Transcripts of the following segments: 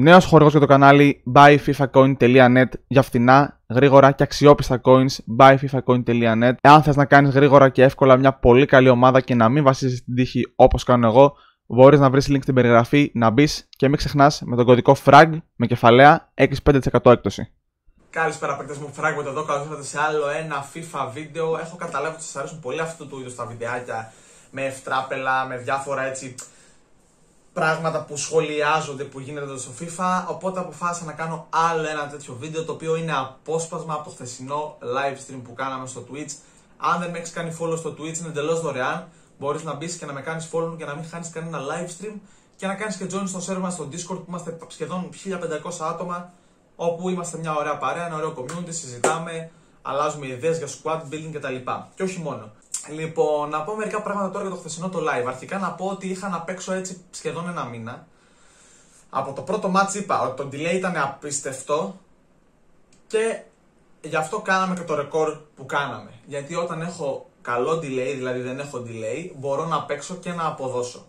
Νέος χορηγός για το κανάλι buyfifacoin.net για φθηνά, γρήγορα και αξιόπιστα coins buyfifacoin.net Εάν θες να κάνεις γρήγορα και εύκολα μια πολύ καλή ομάδα και να μην βασίζεις την τύχη όπως κάνω εγώ μπορείς να βρεις link στην περιγραφή, να μπεις και μην ξεχνάς με τον κωδικό FRAG με κεφαλαία έχεις 5% έκπτωση. Καλησπέρα παίκτες μου, Φράγκο εδώ, καλώς ήρθατε σε άλλο ένα FIFA βίντεο. Έχω καταλάβει ότι σας αρέσουν πολύ αυτού του είδους τα βιντεάκια με ευτράπελα, με διάφορα έτσι πράγματα που σχολιάζονται που γίνεται στο FIFA. Οπότε αποφάσισα να κάνω άλλο ένα τέτοιο βίντεο το οποίο είναι απόσπασμα από το χθεσινό live stream που κάναμε στο Twitch. Αν δεν με έχεις κάνει follow στο Twitch είναι εντελώς δωρεάν. Μπορείς να μπεις και να με κάνεις follow και να μην χάνεις κανένα live stream και να κάνεις και join στο server μας στο Discord που είμαστε σχεδόν 1500 άτομα. Όπου είμαστε μια ωραία παρέα, ένα ωραίο community, συζητάμε, αλλάζουμε ιδέες για squad building κτλ. Και όχι μόνο. Λοιπόν, να πω μερικά πράγματα τώρα για το χθεσινό το live. Αρχικά να πω ότι είχα να παίξω έτσι σχεδόν ένα μήνα. Από το πρώτο match είπα ότι το delay ήταν απίστευτο και γι' αυτό κάναμε και το record που κάναμε. Γιατί όταν έχω καλό delay, δηλαδή δεν έχω delay, μπορώ να παίξω και να αποδώσω.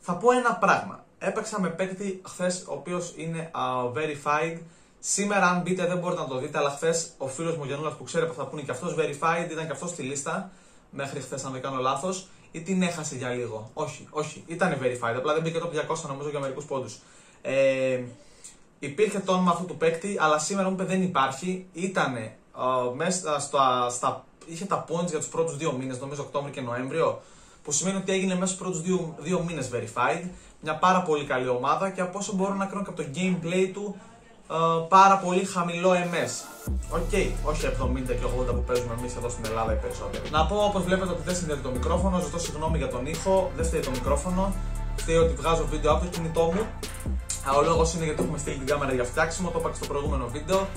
Θα πω ένα πράγμα. Έπαιξα με παίκτη χθες, ο οποίος είναι uh, verified. Σήμερα, αν μπείτε, δεν μπορείτε να το δείτε, αλλά χθες ο φίλος μου Γιανούλας που ξέρει που θα πούνε και αυτός verified, ήταν και αυτός στη λίστα μέχρι χθες, αν δεν κάνω λάθος, ή την έχασε για λίγο. Όχι, όχι, ήταν verified. Απλά δεν μπήκε το 200 νομίζω για μερικούς πόντους. Ε, υπήρχε το όνομα αυτού του παίκτη, αλλά σήμερα μου είπε δεν υπάρχει. Ήταν uh, μέσα στα, στα, είχε τα points για τους πρώτους δύο μήνες, νομίζω Οκτώβριο και Νοέμβριο, που σημαίνει ότι έγινε μέσα στους πρώτους δύο, δύο μήνες verified. Μια πάρα πολύ καλή ομάδα και από όσο μπορώ να κρίνω και από το gameplay του, ε, πάρα πολύ χαμηλό MS. OK, okay, όχι 70 και 80 που παίζουμε εμείς εδώ στην Ελλάδα οι περισσότεροι. Να πω όπως βλέπετε ότι δεν συνδέεται το μικρόφωνο, ζητώ συγγνώμη για τον ήχο, δεν φταίει το μικρόφωνο. Φταίει ότι βγάζω βίντεο από το κινητό μου. Ο λόγος είναι γιατί έχουμε στείλει την κάμερα για φτιάξιμο, το είπα και στο προηγούμενο βίντεο.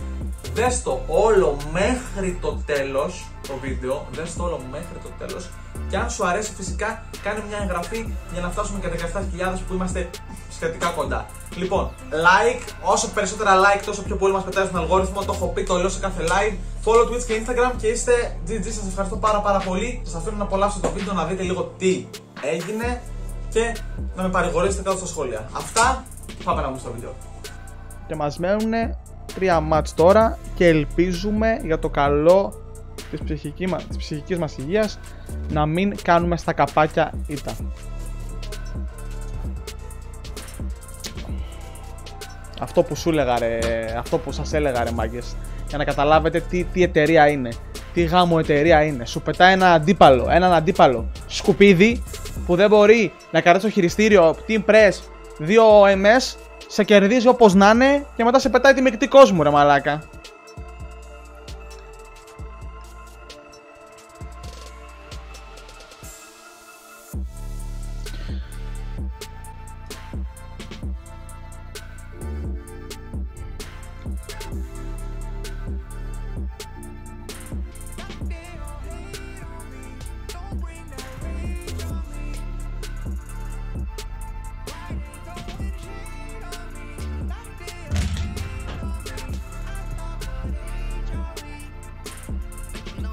Δες το όλο μέχρι το τέλος το βίντεο, δες το όλο μέχρι το τέλος. Και αν σου αρέσει, φυσικά κάνε μια εγγραφή για να φτάσουμε και 17.000 που είμαστε σχετικά κοντά. Λοιπόν, like, όσο περισσότερα like, τόσο πιο πολύ μας πετάει στον αλγόριθμο. Το έχω πει, το λέω σε κάθε live. Follow Twitch και Instagram και είστε GG. Σας ευχαριστώ πάρα πάρα πολύ. Σας αφήνω να απολαύσετε το βίντεο, να δείτε λίγο τι έγινε και να με παρηγορήσετε κάτω στα σχόλια. Αυτά, πάμε να μπούμε στο βίντεο. Και μας μένουν τρία μάτς τώρα και ελπίζουμε για το καλό της ψυχικής, της ψυχικής μας υγείας να μην κάνουμε στα καπάκια ήττα. Αυτό που σου έλεγα ρε, αυτό που σας έλεγα ρε μάγκες για να καταλάβετε τι, τι εταιρεία είναι τι γάμο εταιρεία είναι. Σου πετάει ένα αντίπαλο, έναν αντίπαλο σκουπίδι που δεν μπορεί να κρατήσει το χειριστήριο Team Press 2 MS, σε κερδίζει όπως να είναι και μετά σε πετάει τη μεικτή κόσμου ρε μαλάκα.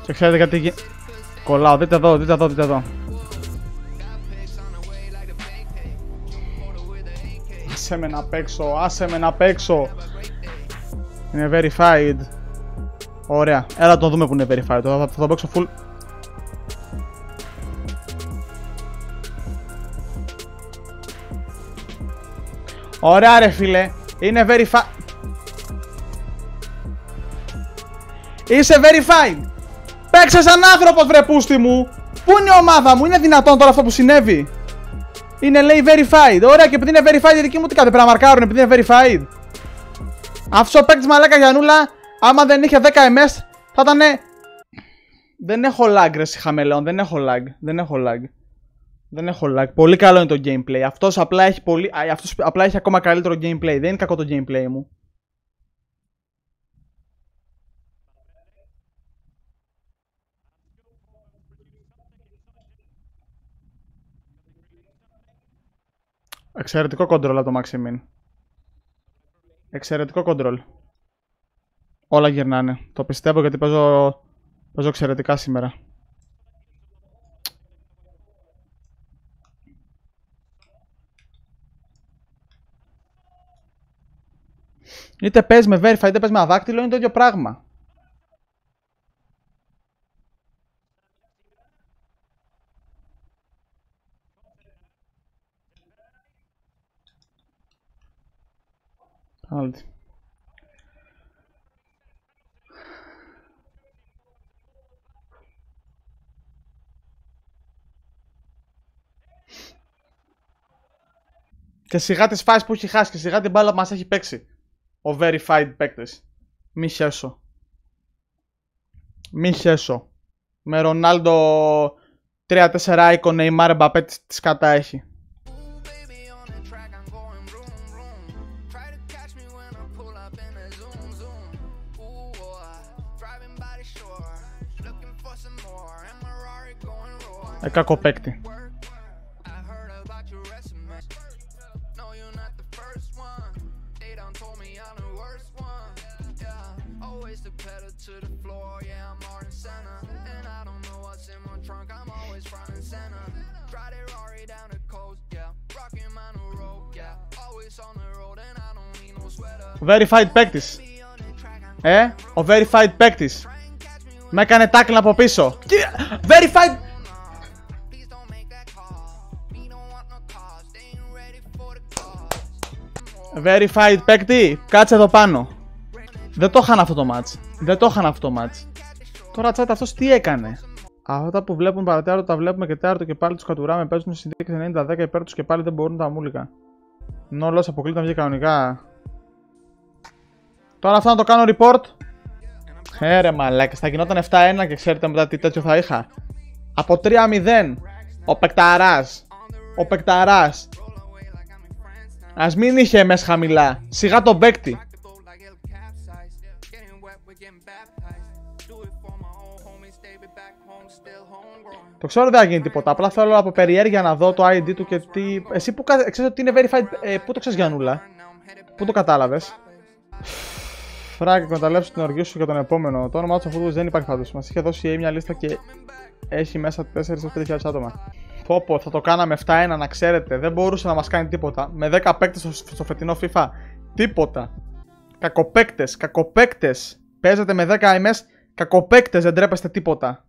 Και ξέρετε κάτι Κολλάω, δείτε εδώ, δείτε εδώ, δείτε εδώ. Άσε με να παίξω, άσε με να παίξω. Είναι verified. Ωραία. Έλα το δούμε που είναι verified. Θα, θα το παίξω full. Ωραία ρε φίλε. Είναι verified. Είσαι verified. Παίξε σαν άνθρωπος, βρε πούστη μου! Πού είναι η ομάδα μου, είναι δυνατόν τώρα αυτό που συνέβη; Είναι λέει verified. Ωραία, και επειδή είναι verified, η δική μου τι κάτι πρέπει να μαρκάρουν επειδή είναι verified. Αυτό ο παίκτης μαλάκα Γιανούλα, άμα δεν είχε 10 MS, θα ήταν. Δεν έχω lag, ρε χαμελών, δεν έχω lag. Δεν έχω lag. Δεν έχω lag. Πολύ καλό είναι το gameplay. Αυτός απλά έχει, πολύ... Αυτός απλά έχει ακόμα καλύτερο gameplay. Δεν είναι κακό το gameplay μου. Εξαιρετικό control από το Maximin. Εξαιρετικό control. Όλα γυρνάνε. Το πιστεύω γιατί παίζω, παίζω εξαιρετικά σήμερα. Είτε παίζει με verified είτε παίζει με αδάκτυλο είναι το ίδιο πράγμα. Penalty. Και σιγά τις φάσεις που έχει χάσει και σιγά την μπάλα που μας έχει παίξει. Ο verified παίκτης. Μη χέσω. Μη χέσω. Με Ρονάλντο 3-4 εικο Neymar Mbappé τις κατά έχει. don't need no sweater. Verified παίκτης. Be on the track, I'm Ε, ο verified παίκτης. Με έκανε tackle από πίσω. Τι- Verified! Please don't make that call. We don't want no calls. They ain't ready for the calls. Verified παίκτη, κάτσε εδώ πάνω. Δεν το είχαν αυτό το match. Δεν το είχαν αυτό το match. Τώρα τσάτα αυτός τι έκανε; Αυτά που βλέπουν παρατέταρτο τα βλέπουμε και τέταρτο και πάλι τους κατουράμε. Παίζουν συνθήκες 90-10 υπέρ τους και πάλι δεν μπορούν τα μούλικα. Νόλος αποκλείται να βγει κανονικά. Τώρα αυτό να το κάνω report. Ε ρε μαλάκες, θα γινόταν 7-1 και ξέρετε μετά τι τέτοιο θα είχα. Από 3-0. Ο Πεκταράς. Ο Πεκταράς. Ας μην είχε μέσα χαμηλά. Σιγά τον παίκτη. Rock the boat like it'll capsize. Getting wet, we're getting baptized. Do it for my old homies. They be back home, still homegrown. Το ξέρω δεν θα γίνει τίποτα. Απλά θέλω από περιέργεια να δω το ID του και τι. Εσύ που κα- ξέρεις ότι είναι verified. Ε, πού το ξέρεις Γιανούλα; Now I'm headed Πού το κατάλαβες; Φράκ, εκμεταλλεύσου την οργή σου για τον επόμενο. Το όνομά του στο Football δεν υπάρχει πάντω. Μα είχε δώσει η A μια λίστα και έχει μέσα 4-5 άτομα. Πω πω, θα το κάναμε 7-1 να ξέρετε. Δεν μπορούσε να μας κάνει τίποτα. Με 10 παίκτες στο, στο φετινό FIFA. Τίποτα. Κακοπαίκτες, κακοπαίκτες. Παίζετε με 10 MS. Κακοπαίκτες, δεν τρέπεστε τίποτα.